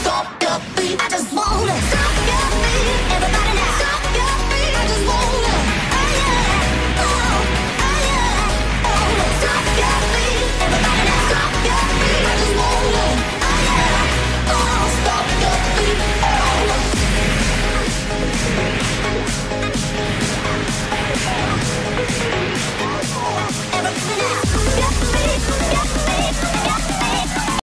Stop the beat, I just wanna